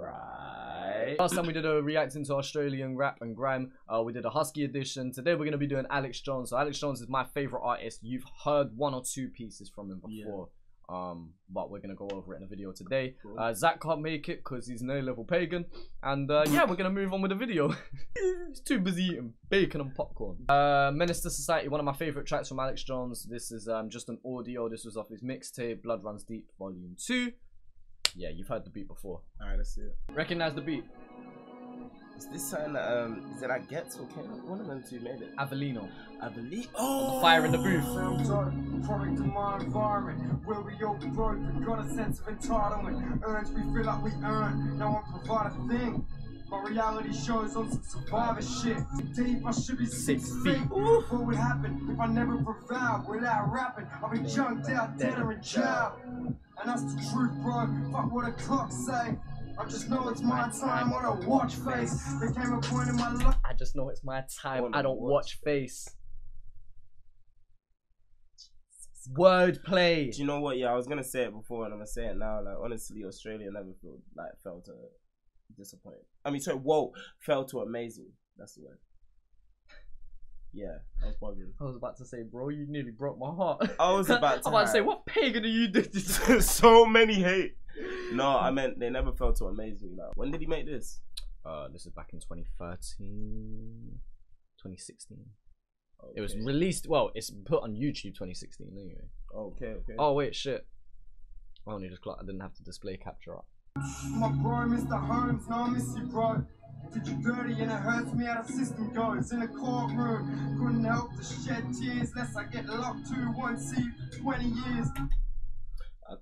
Right. Last time we did a reacting to Australian rap and grime. Uh, we did a Huskii edition. Today we're gonna be doing Alex Jones. So Alex Jones is my favorite artist. You've heard one or two pieces from him before. Um, but we're gonna go over it in a video today. Cool. Uh, Zach can't make it because he's no level pagan, and uh, yeah, we're gonna move on with the video. he's too busy eating bacon and popcorn. Uh, to Society, one of my favorite tracks from Alex Jones. This is um just an audio. This was off his mixtape Blood Runs Deep Volume Two. Yeah, you've heard the beat before. Alright, let's see it. Recognize the beat. Is this something that, um, is it that Gets or Ken? One of them two made it. Avelino. I believe. Oh! Fire in the booth. Product of my environment, where we all broke, we got a sense of entitlement. Earns, we feel like we earn, no one provide a thing. My reality shows on some survivor shit. Deep, I should be six, Six feet. feet. What would happen if I never prevailed without rapping? I'll be junked out, dead or in jail. And that's the truth, bro. Fuck what the clock say. I just know it's my time on a watch face. There came a point in my life. I just know it's my time. I don't watch. watch face. Wordplay. Do you know what? Yeah, I was gonna say it before, and I'm gonna say it now. Like, honestly, Australia never felt like felt uh, to disappoint. I mean, sorry, whoa, felt to amaze me. That's the word. Yeah, I was bugging. I was about to say, bro, you nearly broke my heart. I was about to I'm about to say, what pagan are you doing? so many hate. No, I meant they never fell to amaze me. Like, when did he make this? Uh, this is back in 2013, 2016. It was released. Well, it's put on YouTube 2016 anyway. Okay, okay. Oh wait, shit. I only just clocked. I didn't have to display capture up. My bro, Mr. Holmes, no, I miss you, bro. Did you dirty and it hurts me how the system goes. In a courtroom, couldn't help to shed tears, lest I get locked to one seat for 20 years. I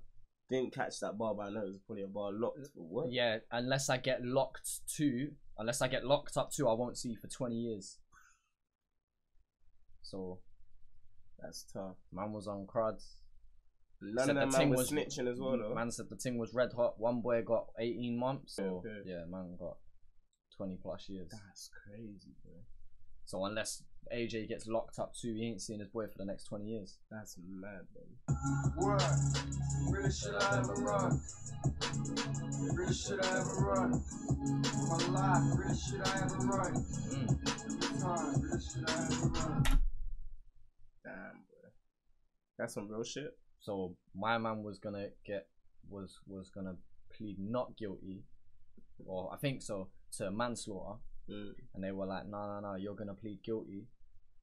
Didn't catch that bar, but I know it was probably a bar locked. For what? Yeah, unless I get locked to, unless I get locked up to, I won't see you for 20 years. So, That's tough. man was on cruds. None Said of the them ting man was was- snitching as well, though. Man said the thing was red hot. One boy got 18 months. So, Okay, okay. yeah, man got 20 plus years. That's crazy, bro. So, unless AJ gets locked up too, he ain't seeing his boy for the next 20 years. That's mad, bro. Word, really should I ever run? Really should I ever run? My life, really should I ever run? Mm. Time, really should I ever run? Damn, bro. That's some real shit. So, my man was gonna get, was was gonna plead not guilty, or I think so, to manslaughter. Mm. and they were like, no, no, no, you're gonna plead guilty,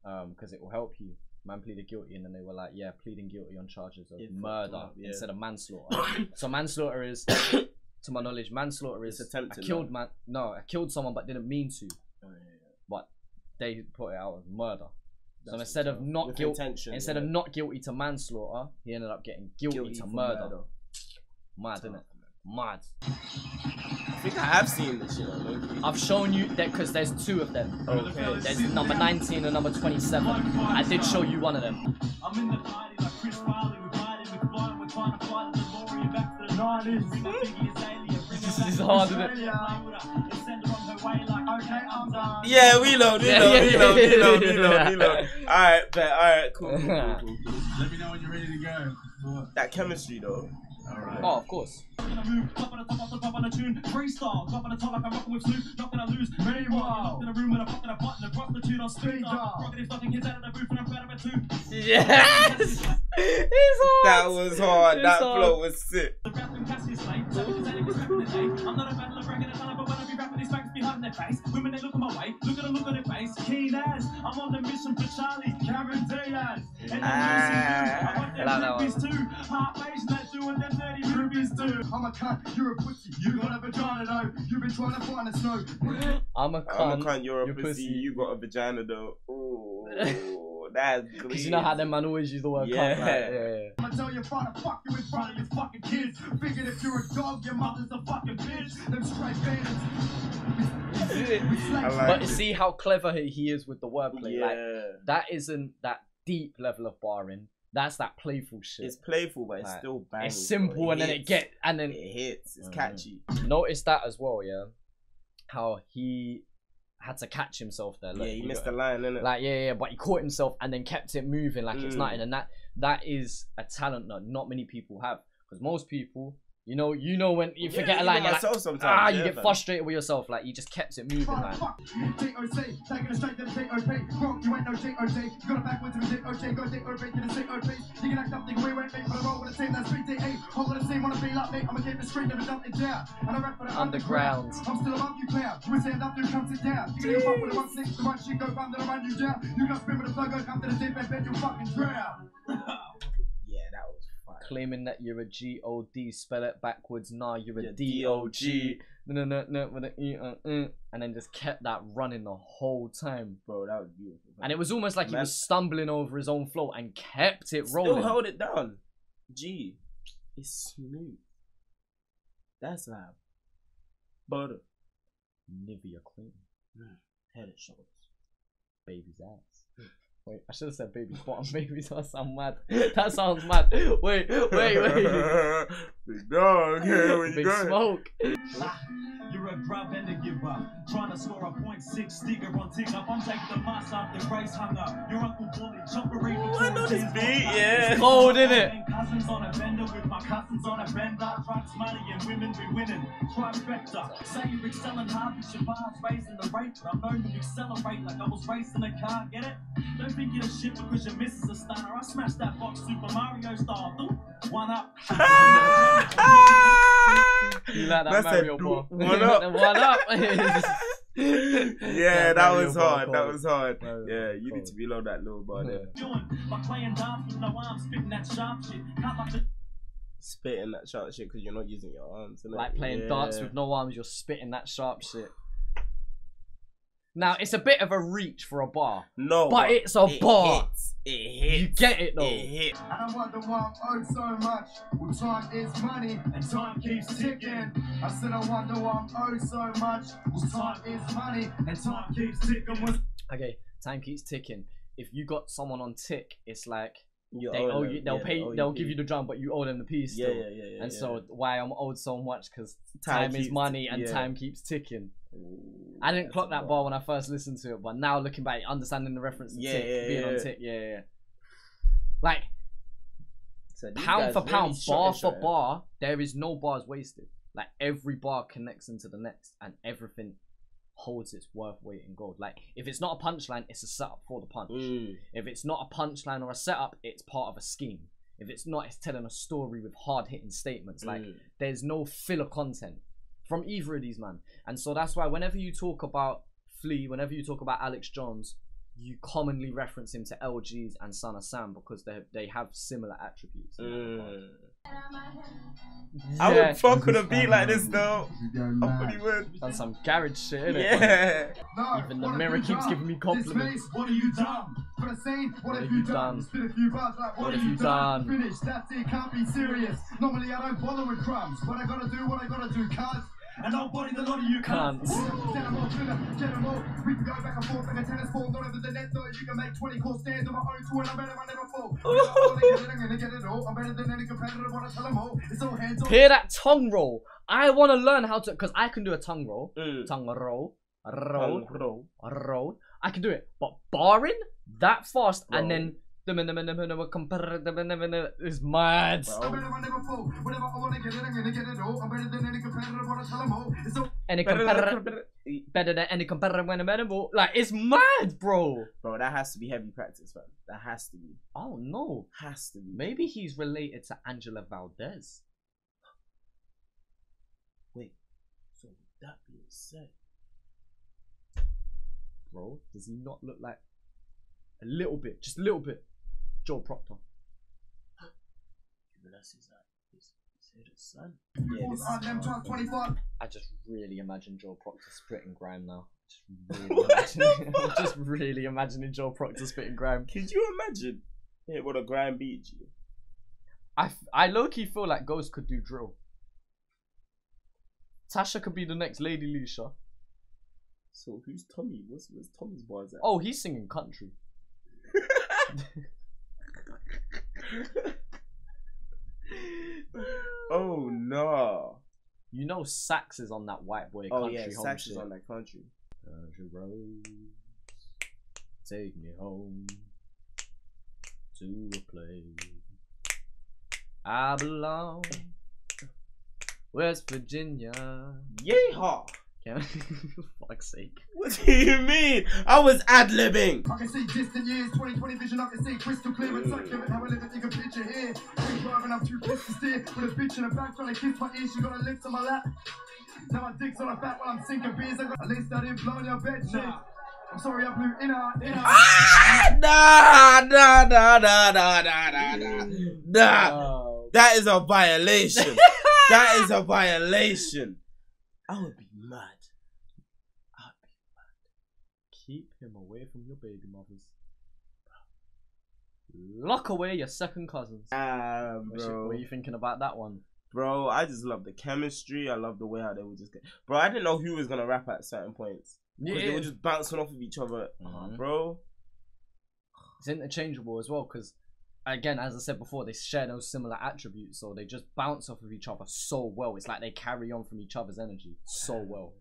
um, because it will help you. Man pleaded guilty, and then they were like, yeah, pleading guilty on charges of murder up, yeah. instead of manslaughter. so manslaughter is, to my knowledge, manslaughter is attempted I killed man. No, I killed someone but didn't mean to. Oh, yeah, yeah. But they put it out as murder. So instead of not guilty, instead yeah. of not guilty to manslaughter, he ended up getting guilty, to for murder. Mad, isn't it? Mad. I think I have seen this shit on I've shown you that because there's two of them. Okay. There's number 19 and number 27. I did show you one of them. I'm in the party like Chris Farley, we party, we flying, we're trying to fly to DeLorean back to the 90s. Bring a Biggie as alien, bring This her back is to hard, Yeah, we load, we Yeah, load, yeah, we load, we load, we yeah. load. Alright, bet, alright, cool, cool, cool, cool, cool. Let me know when you're ready to go. That chemistry though. Alright. Oh, of course. Gonna move, top of the top, off the top of the tune, freestyle, top the top like I'm rocking with Snoop, not gonna lose. Meanwhile, in a room with a fuck and a button, a prostitute on speed. Rocking his fucking kids out of the booth and I'm proud of it too. Yes! It's hard. That was hard. It's That hard. flow was sick. The rapping Cassius slave, so if there's anyone rapping today, I'm not a battler these facts their face, women they look at my way, look at the look on their face, keen as, I'm on the mission for Charlie, Cameron Diaz, and Ah, I want I like that them one. rubies too, half Asian that doing them dirty rubies too. I'm a cunt, you're a pussy, you got a vagina though. You've been trying to find the snow. I'm a I'm a cunt, you're a you're pussy, pussy. you got a vagina though. Ooh, that's Because you know how them man always use the word Yeah. cunt. Like, yeah, yeah. I'ma tell your father, fuck you in front of his fucking kids. Figured if you're a dog, your mother's a fucking bitch. Them straight bandits. We like But it. see how clever he he is with the wordplay. Like, Yeah. that isn't that deep level of barring. That's that playful shit. It's playful, but it's Like, still banging. it's simple bro. and then it hits. get and then It hits. It's Mhm. catchy. notice that as well, yeah. How he had to catch himself there. Look, yeah, he missed the line, innit? Like yeah, yeah, but he caught himself and then kept it moving like it's Mm. nothing, and that that is a talent that not many people have. Because most people You know, you know when you Yeah, forget a line, you're like, sometimes, ah, you get fam. frustrated with yourself. Like you just kept it moving, man. fuck. J.O.C. Taking it straight to the J.O.P. Bro, you ain't no J.O.J. You got it backwards to the J.O.J. Go J.O.P. to the J.O.P. You can act up, think we went mate, but I roll with the team that's BTA. Hold with the team, wanna be like me. I'ma keep it straight, never dump it down. And I rap for the Underground. underground. I'm still above you, clown. You stand up, you come sit down. You get fuck with the one six, the one shit go bum, then I run you down. You got spin with the flow, go come to the deep end, bet you fucking drown. Yeah, that was fire. Claiming that you're a G O D, spell it backwards. Nah, you're a Yeah, D O G. No, no, no, no, with an E, uh, uh, and then just kept that running the whole time. Bro, that was beautiful. And it was almost like he was stumbling over his own flow and kept it rolling. Still hold it down. G. It's smooth. That's like butter. Nivea cream, Head and shoulders. baby's ass. Wait, I should have said baby's bottom. Baby's ass sound mad. That sounds mad. Wait, wait, wait. Big dog, here we Big go. smoke. You're a grub and a give up. Trying to score a point six sticker on tick up. I'm taking the mask off the grace hung up. Your uncle bully, chopper even Ooh, I know this beat, yeah. box. Cold, innit? And Cousins on a bender with my cousins on a bender. Drugs, money, and women we winning. Trifecta. Say you're excelling hard, but your bar's raising the rate. But I'm known to accelerate like I was racing a car. Get it? Don't think you're the shit because your missus a stunner. I smashed that box Super Mario style. One up. You like that That's Mario a ball? one up. one up. yeah, that Mario was ball hard. That was hard. Mario Yeah, ball you need cold. to reload that little bar there. doing by playing dance with no arms, spitting that sharp shit. Cut like a Spitting that sharp shit because you're not using your arms. innit? like playing yeah. darts with no arms, you're spitting that sharp shit. Now it's a bit of a reach for a bar, No, but it's a it bar. Hits. It hits. You get it though. It hits. And I wonder why I'm owed so much. Well, time is money, and time keeps ticking. ticking. I said I wonder why I'm owed so much. Well, time is money, And time keeps ticking. Okay, time keeps ticking. If you got someone on tick, it's like You they owe, owe you. They'll Yeah, pay, they they'll give you the drum, but you owe them the piece. Yeah, still. yeah, yeah, yeah. and so why I'm owed so much because Time time, is money and time keeps ticking. Ooh, I didn't clock that bar. bar when I first listened to it, but now looking back, understanding the reference to Yeah, tick, being on tick, yeah, yeah. yeah. Like So pound for really pound, bar for bar, there is no bars wasted. Like every bar connects into the next, and everything holds its worth weight in gold. Like if it's not a punchline, it's a setup for the punch. Mm. If it's not a punchline or a setup, it's part of a scheme. If it's not, it's telling a story with hard hitting statements. Like Mm. there's no filler content from either of these man. And so that's why whenever you talk about Flea, whenever you talk about Alex Jones, you commonly reference him to LGeez and Son of Sam because they they have similar attributes. in that regard. Mm. I Yeah, would fuck with a beat like this though. I really would. done some garage shit, innit? Yeah. No, Even the mirror keeps giving me compliments. Dismiss, what have you done? For the scene, what, have you done? Spit a few bars like, what, have you done? Finish, that's it, can't be serious. Normally I don't bother with crumbs, but I gotta do what I gotta do, cuz. And nobody the lot of you can't. Cunts. Send 'em all, fill 'em, get 'em. We can go back and forth like a tennis ball. Not over the net, though. You can make 20 course stands on my own two, and I'm better, I never fall. I wanna get it, I'm gonna get it all. I'm better than any competitor, wanna tell 'em all. It's all hands on. Hear that tongue roll? I want to learn how to, because I can do a tongue roll. Mm. Tongue roll. Roll. Roll. roll. I can do it, but barring that fast and then is mad. I'm Bro. better, I never fall. Whenever I wanna get it, I'm gonna get it all. I'm better than any competitor, wanna tell 'em all. It's all Any competitor better than any competitor when available. Like it's mad, bro. Bro, that has to be heavy practice, bro. That has to be. Oh no, Has to be. maybe he's related to Angela Valdez. Wait. So that being said, Bro, does he not look like a little bit, just a little bit, Joe Proctor? you realize he's like his, his son. Yeah, this on them, is 25. I just really imagine Joe Proctor spitting grime now. Just really imagining, I'm just really imagining Joe Proctor spitting grime. Could you imagine? Yeah, what a grind beat you. I, f- I low key feel like Ghost could do drill. Tasha could be the next Lady Leshurr. So who's Tommy? What's where's Tommy's bars at? Oh, he's singing country. oh no. You know Sax is on that white boy country Oh country yeah, home Sax shit. is on that country. Country roads, take me home to a place I belong. West Virginia. Yeehaw! Can fuck's sake. What do you mean? I was ad libbing. I can see distant years, 2020 vision, I can see crystal clear. It's like giving how I live it, take a picture here. Been driving up two kids to steer with a bitch in the back trying to kiss my ear. She got her lips on my lap. Now my dick's on her back while I'm sinking beers. I got at least I didn't blow on your bed shit. I'm sorry I blew in her, in her. Ah, nah, nah, nah, nah, nah, nah, nah, nah. Nah, Oh. that is a violation. that is a violation. I would be mad. Keep him away from your baby mothers. Lock away your second cousins. Ah, What bro. what are you thinking about that one? Bro, I just love the chemistry. I love the way how they would just get. Bro, I didn't know who was gonna rap at certain points. 'Cause they were just bouncing off of each other. Mhm. bro. it's interchangeable as well because again as i said before they share those similar attributes so they just bounce off of each other so well it's like they carry on from each other's energy so well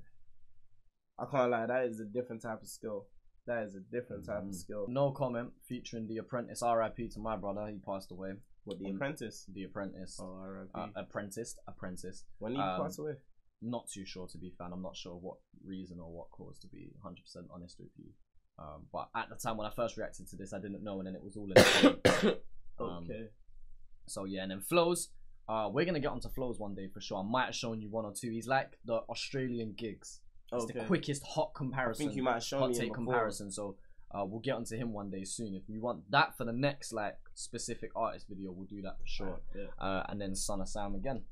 I can't lie, that is a different type of skill. That is a different type Mhm. of skill. no comment featuring the apprentice rip to my brother he passed away What the Mm. apprentice? the apprentice Oh, R.I.P. uh, apprenticed apprentice when did he um, pass away? not too sure to be fair i'm not sure what reason or what cause to be 100% honest with you um, but at the time when i first reacted to this i didn't know and then it was all in um, okay. So yeah, and then flows. Uh, we're gonna get onto flows one day for sure. I might have shown you one or two. He's like the Australian gigs. It's okay. the quickest hot comparison. I think you might have shown hot me take comparison. So uh, we'll get onto him one day soon. If you want that for the next like specific artist video, we'll do that for sure. Yeah. Uh, and then Son of Sam again.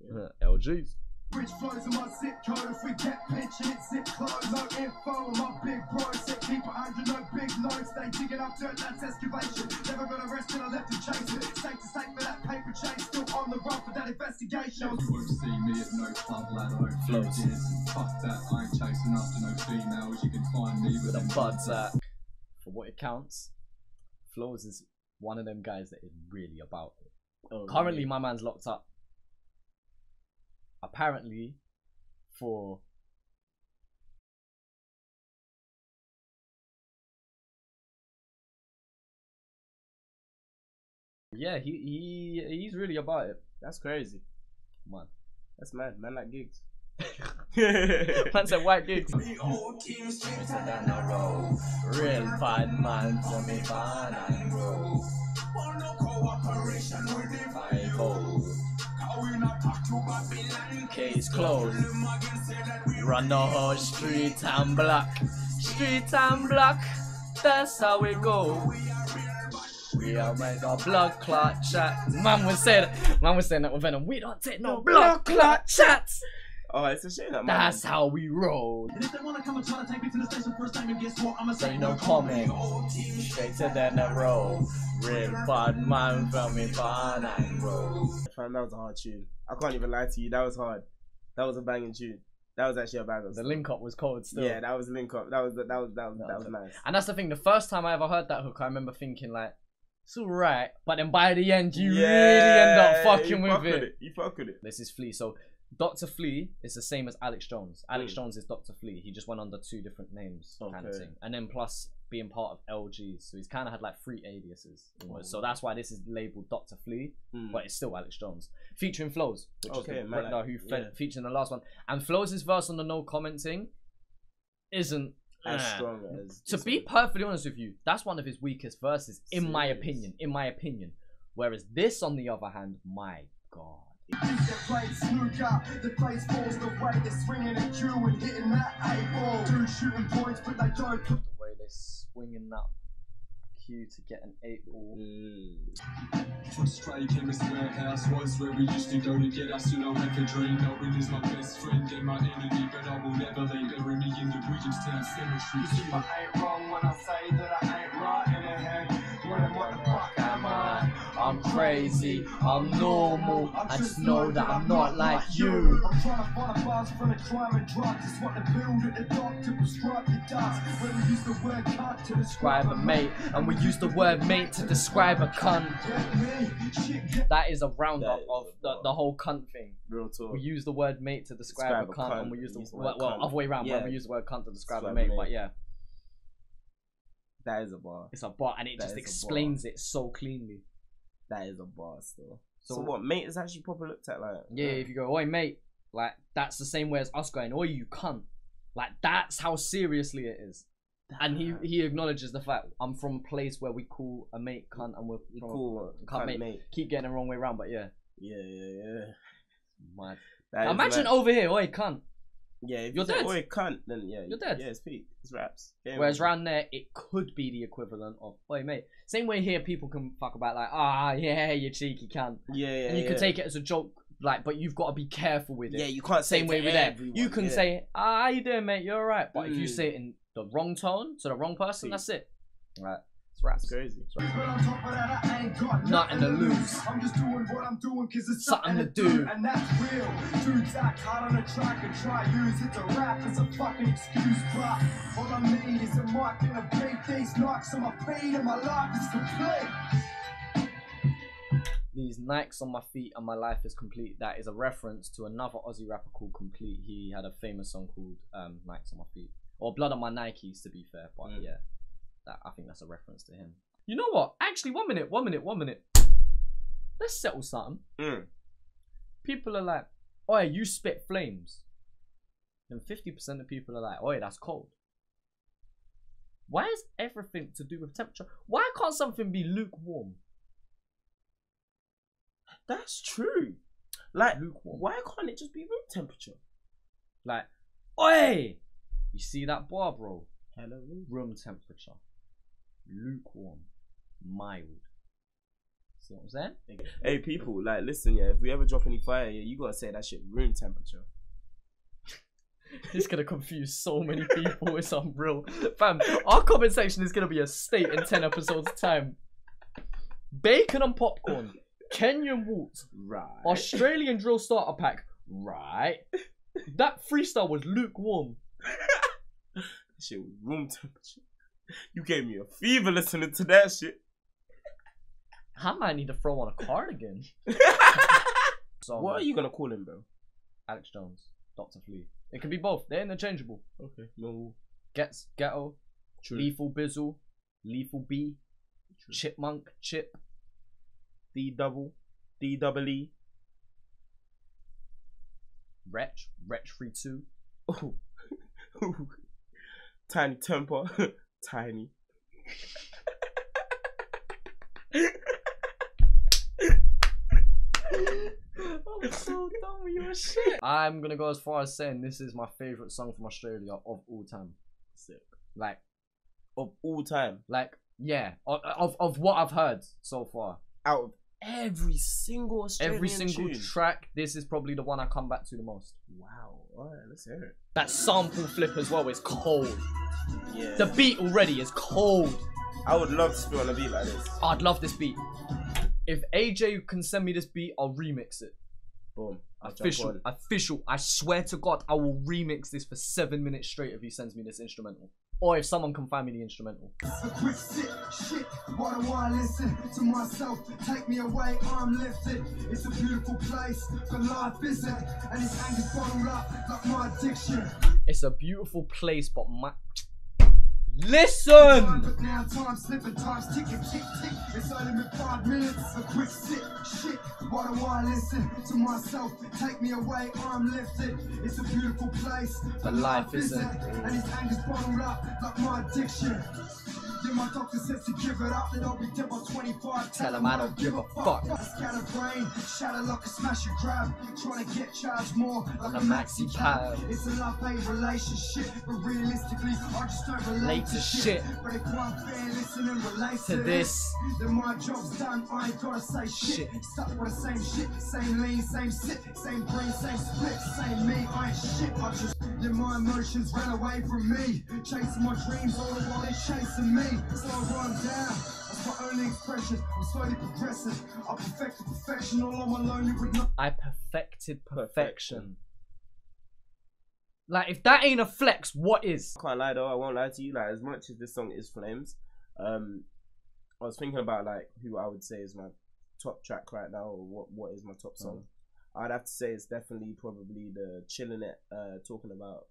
Yeah. LGeez. Rich flows in my zip code. If we get pinching, it's zip close. No info on my big bro. Sit keep a hundred, no big notes. They digging up dirt, that's excavation. Never got arrested, I left him chasing. Safe to state for that paper chase. Still on the run for that investigation. You won't see me at no club, lad. I don't Flows. float. Fuck that, I ain't chasing after no females. You can find me with The them buds at. For what it counts, Flows is one of them guys that is really about it. Oh, Currently, really? my man's locked up. Apparently, for yeah, he he he's really about it, that's crazy. man. That's mad. Man like gigs. Man said white gigs. The old team straight Real bad man, tell me bad and roll. no cooperation with the How we not talk to Babylon? Case closed. Run the whole street and block. Street and block. That's how we go. We are made of blood clot chat. Man was saying man was saying that with Venom. We don't take no blood clot chats. Oh, it's a shame that man. That's how we roll. And if they wanna come and try to take me to the station first time, and guess what? I'ma Say say no comment. Straighter than a roll. Real bad man from me bad and roll. Fam, that was a hard tune. I can't even lie to you. That was hard. That was a banging tune. That was actually a banger. The link up was cold still. Yeah, that was link up. That was that was that was that was nice. And that's the thing. The first time I ever heard that hook, I remember thinking like, it's alright, but then by the end, you really end up you fucking fuck with it. You fuck with it. This is Flea. So Dr. Flea is the same as Alex Jones. Alex Mm. Jones is Dr. Flea. He just went under two different names, kind of thing. And then plus being part of LG, so he's kind of had like three aliases. Oh. So that's why this is labeled Dr. Flea, Mm. but it's still Alex Jones. Featuring Flows, which Okay, is the man, who yeah. featured in the last one. And Flows' verse on the no commenting isn't as eh, strong as to be one. perfectly honest with you, that's one of his weakest verses, in my opinion. In my opinion. Whereas this, on the other hand, my god. Used to play snooker, the baseball's the way they're swinging at you and hitting that eight ball. Do shooting points, but they don't The way they're swinging that cue to get an eight ball. Mm. From Stray Chemist Warehouse was where we used to go to get us. Still don't have a dream. No one is my best friend and my enemy, but I will never leave. Bury me in the Williamstown Cemetery. I ain't wrong when I say I'm crazy, I'm normal. I just know that I'm not like you. I'm trying to find a buzz from the crime and drugs. It's what the build at the dock to prescribe the dust. When we use the word cunt to describe Describe a mate, and we use the word mate to describe a cunt. Get me, shit, get That is a roundup of the, the whole cunt thing. Real talk. We use the word mate to describe, Describe a a cunt, and we use the, use the well, word well other way around. Yeah. When we use the word cunt to describe a Describe a mate, mate. but yeah, that is a bar. it's a bar, and it That just explains it so cleanly. That is a bar still. So- So, what mate is actually proper looked at like Yeah, if you go, oi mate, Like that's the same way as us going, "Oh, you cunt." Like that's how seriously it is. And he he acknowledges the fact I'm from a place where we call a mate cunt, and we're from- cool, cunt, make- mate. keep getting the wrong way around. But yeah, Yeah, yeah, yeah. mad. Imagine mad. over here, oi cunt. Yeah, if You're you say, dead. "Oi, cunt," then yeah, You're dead. Yeah, it's peak. It's raps. Game Whereas round there, it could be the equivalent of, oi mate. Same way here, people can fuck about like, ah, yeah, you cheeky cunt, yeah, yeah, and you yeah. can take it as a joke, like, but you've got to be careful with it. Yeah, you can't say Same it way with that. everyone, You can yeah. say, ah, how you doing, mate? You're alright. But if you Mm. say it in the wrong tone to the wrong person, that's it. Right. It's raps. It's crazy. But on top of that, I Nothing to lose. I'm just doing what I'm doing cause it's Something something, to to do. do. And that's real. Dudes act hard on the track and try use it to rap as a fucking excuse. But all I need is a mic and a beat. These knocks on my feet and my life is complete. These Nikes on my feet and my life is complete. That is a reference to another Aussie rapper called Complete. He had a famous song called um, Nikes on my feet. Or Blood on my Nikes, to be fair. But Mm. yeah, that I think that's a reference to him. You know what? Actually, one minute, one minute, one minute. Let's settle something. Mm. People are like, "Oi, you spit flames." And fifty percent of people are like, "Oi, that's cold." Why is everything to do with temperature? Why can't something be lukewarm? That's true. Like, Lukewarm. why can't it just be room temperature? Like, oi! You see that bar, bro? Hello. Room temperature, lukewarm, mild. See what I'm saying? Hey, people, like, listen, yeah. If we ever drop any fire, yeah, you gotta say that shit room temperature. It's gonna confuse so many people. It's unreal, fam. Our comment section is gonna be a state in ten episodes time. Bacon and popcorn, Kenyan waltz, Right. Australian drill starter pack. Right. That freestyle was lukewarm. shit was room temperature. You gave me a fever listening to that shit. I might need to throw on a cardigan. So, what are you gonna call him, bro? Alex Jones, Doctor Flea. It can be both. They're interchangeable. Okay. No. Ghetts Ghetto, True. Lethal Bizzle, Lethal B, True. Chipmunk, Chip, D double. D double E. Wretch, Wretch Free Two. Ooh. Ooh. Tiny temper. Tiny. I'm so done with your shit. I'm gonna go as far as saying this is my favorite song from Australia of all time. Sick. Like, Of all time. like, yeah, of of, of what I've heard so far. Out of every single Australian Every single tune. track, this is probably the one I come back to the most. Wow. Alright, let's hear it. That sample flip as well is cold. Yeah. The beat already is cold. I would love to spit on a beat like this. I'd love this beat. If AJ can send me this beat, I'll remix it. Boom. I'll Official, official. I swear to God, I will remix this for seven minutes straight if he sends me this instrumental. Or if someone can find me the instrumental. A shit. Why do I listen to myself? Take me away, I'm lifted. It's a beautiful place, but life isn't. And this anger's bottled up like my addiction. It's a beautiful place, but my. Listen! But now time's slipping, time's ticking, tick, tick. It's only been five minutes. A quick sit, shit. Why do I listen to myself? Take me away, I'm lifted. It's a beautiful place, but life isn't. And anger's bottled up like my addiction. Yeah, my doctor says to give it up, that I'll be dead by 25. Tell him I don't give a fuck. Scatter brain, shatter like a smash and grab. Trying to get charged more like a maxi pad. It's a love hate relationship, but realistically, I just don't relate to shit. But if one fan listen and relate To this. then my job's done. I ain't gotta say shit. Stuck with the same shit, same lean, same sit, same brain, same split, same me. I ain't shit. I just yeah, my emotions ran away from me, chasing my dreams all the while they chasing me. So I run down. That's my only expression. I'm slowly progressing. I perfected perfection all on my lonely with no. I perfected perfection. Like, if that ain't a flex, what is? I can't lie though, I won't lie to you. Like as much as this song is flames, um, I was thinking about like who I would say is my top track right now, or what what is my top song. I'd have to say it's definitely probably the Chillinit, uh, talking about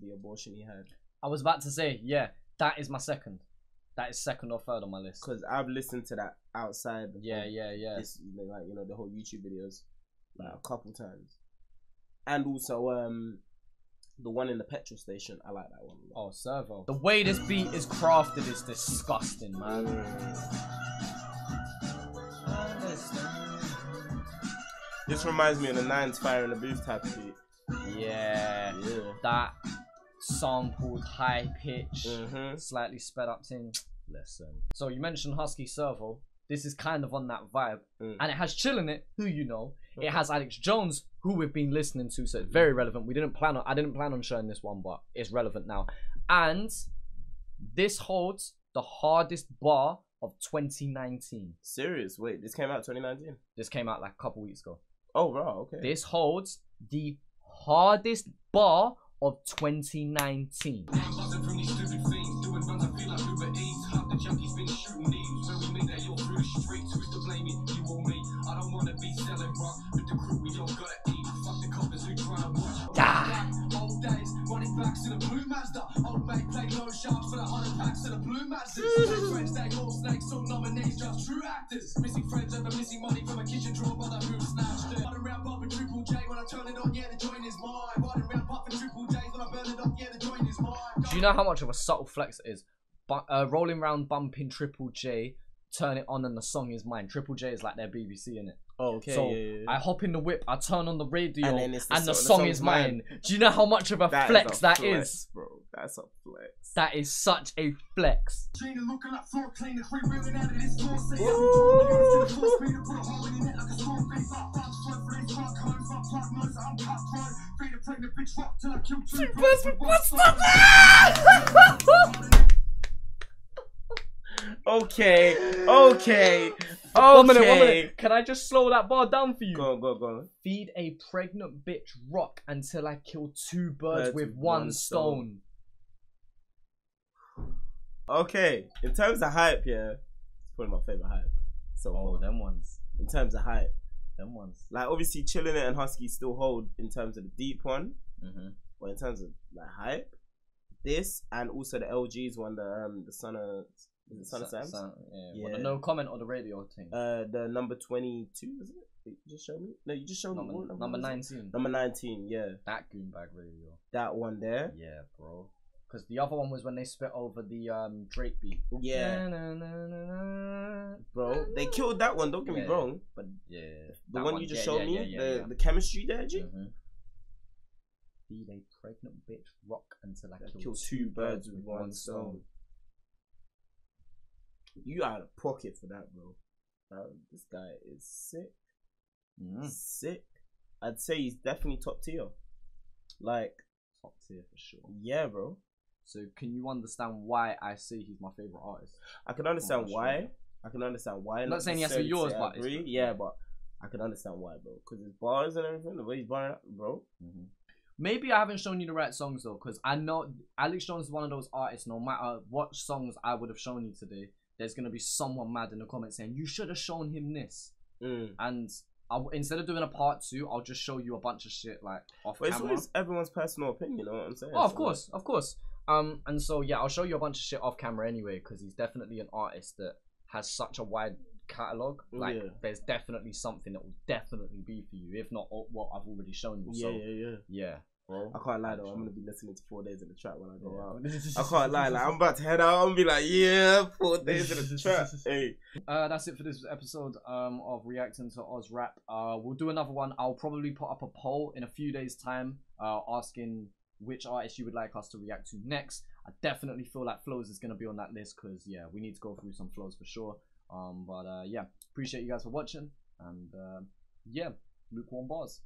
the abortion he had. I was about to say, yeah, that is my second. That is second or third on my list. Cause I've listened to that outside. Yeah, yeah, yeah. This, like you know the whole YouTube videos, like a couple times. and also um the one in the petrol station. I like that one. Oh, Servo. The way this beat is crafted is disgusting, man. This reminds me of the Nines Fire in the Booth type beat. Yeah. Yeah. That sampled high pitch, Mm-hmm. slightly sped up thing. Listen. So you mentioned Huskii Servo. This is kind of on that vibe. Mm. And it has Chillinit, who you know. It has Alex Jones, who we've been listening to, so it's very relevant. We didn't plan on I didn't plan on showing this one, but it's relevant now. And this holds the hardest bar of 2019. Serious? Wait, this came out 2019. This came out like a couple weeks ago. Oh, right. Okay. This holds the hardest bar of 2019. Buzzing from these stupid things, doing runs, I feel like Uber Eats. Half the junkies been shooting needles, so we make that you're through the streets. Who's to blame it? You or me? I don't wanna be selling rock with the crew. We all gotta eat. Fuck the coppers who try and watch. Ah. Old days, running backs in a blue Mazda. Old mate played low sharks for the hundred packs of the blue Mazdas. Fake friends, they all snakes, all nominees, just true actors. Missing friends over missing money from a kitchen drawer, but who snatched it. Running around bumping Triple J when I turn it on, yeah, the Do you know how much of a subtle flex it is? But uh, rolling around bumping Triple J, turn it on and the song is mine. Triple J is like their BBC in it. Oh, okay. so yeah, yeah, yeah. I hop in the whip, I turn on the radio, And and, then it's the, the song- the song is mine. mine. Do you know how much of a That is flex a that flex, is? bro. That's a flex. That is such a flex. Gina looking like floor cleaner, free reeling out of this floor seat. Ooh. Put a hole in it like a storm face. Fuck, fuck, flood for these fuck homes. Fuck, plug nose, I'm cut throat. Feed a pregnant bitch rock till I kill two birds with one stone. Okay, okay, okay. One minute, one minute. Can I just slow that bar down for you? Go on, go on, go on. Feed a pregnant bitch rock until I kill two birds, Birds with with one, one stone. Okay, in terms of hype, yeah, it's probably my favorite hype. So Oh, them ones. in terms of hype, Them ones. like obviously, Chillinit and Huskii still hold in terms of the deep one, Mm-hmm. but in terms of like hype, this and also the LGeez one, the um, the son of is it son of Sam's, yeah. Yeah. Well, the no comment on the radio thing. uh, the number twenty two, is it? You just show me. No, you just showed number, me. What number was 19. Number nineteen, yeah, That goonbag radio. that one there. Yeah, bro. Because the other one was when they spit over the um Drake beat. Yeah, Na-na-na-na-na. bro, they killed that one. Don't get me wrong, but Yeah. the that one, you just yeah, showed yeah, me, yeah, yeah, the yeah. the chemistry there, G. Mhm. Feed a pregnant bitch rock until I kill, kill two birds with one stone. You out of pocket for that, bro. Bro, this guy is sick. Mm. Sick. I'd say he's definitely top tier. Like, Top tier for sure. yeah, bro. So can you understand why I say he's my favorite artist? I can understand why. sure. I can understand why. I'm not saying he has to be yours, but it's- agree. yeah, but I can understand why, bro. Because his bars and everything, the way he's barring up, bro. Mm-hmm. Maybe I haven't shown you the right songs though, because I know Alex Jones is one of those artists. No matter what songs I would have shown you today, there's gonna be someone mad in the comments saying you should have shown him this. Mm. And I instead of doing a part two, I'll just show you a bunch of shit like off it's camera. always everyone's personal opinion, you know what I'm saying? Oh, of So, course, of course. Um, and so yeah, I'll show you a bunch of shit off camera anyway, because he's definitely an artist that has such a wide catalog. Like, Yeah. there's definitely something that will definitely be for you, if not all- what I've already shown you. Yeah, so yeah, yeah. yeah, bro. I can't lie though. I'm gonna be listening to four days in the trap when I go Yeah. out. I can't lie. Like I'm about to head out. I'm be like, yeah, four days in the trap. Hey, Uh, that's it for this episode um, of reacting to Oz rap. Uh, we'll do another one. I'll probably put up a poll in a few days' time, uh, asking which artist you would like us to react to next. I definitely feel like Flows is gonna be on that list because yeah, we need to go through some flows for sure. Um, but uh, yeah, appreciate you guys for watching and uh, yeah, lukewarm bars.